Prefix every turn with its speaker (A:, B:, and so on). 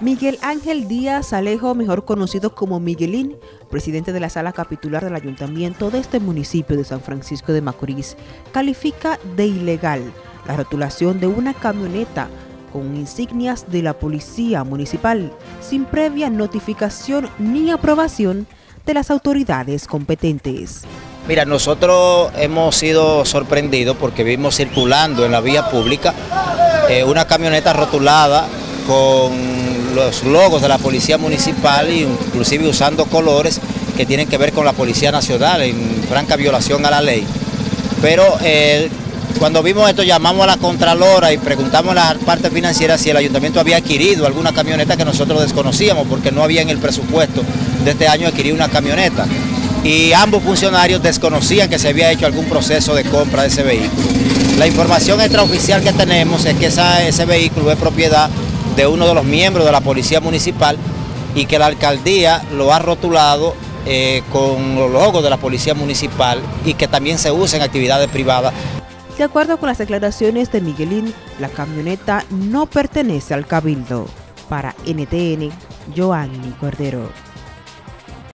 A: Miguel Ángel Díaz Alejo, mejor conocido como Miguelín, presidente de la sala capitular del ayuntamiento de este municipio de San Francisco de Macorís, califica de ilegal la rotulación de una camioneta con insignias de la policía municipal sin previa notificación ni aprobación de las autoridades competentes.
B: Mira, nosotros hemos sido sorprendidos porque vimos circulando en la vía pública eh, una camioneta rotulada con los logos de la Policía Municipal, inclusive usando colores que tienen que ver con la Policía Nacional, en franca violación a la ley. Pero eh, cuando vimos esto llamamos a la Contralora y preguntamos a la parte financiera si el ayuntamiento había adquirido alguna camioneta que nosotros desconocíamos porque no había en el presupuesto de este año adquirir una camioneta. Y ambos funcionarios desconocían que se había hecho algún proceso de compra de ese vehículo. La información extraoficial que tenemos es que ese vehículo es propiedad de uno de los miembros de la Policía Municipal y que la alcaldía lo ha rotulado eh, con los logos de la Policía Municipal y que también se usa en actividades privadas.
A: De acuerdo con las declaraciones de Miguelín, la camioneta no pertenece al Cabildo. Para NTN, Joanny Cordero.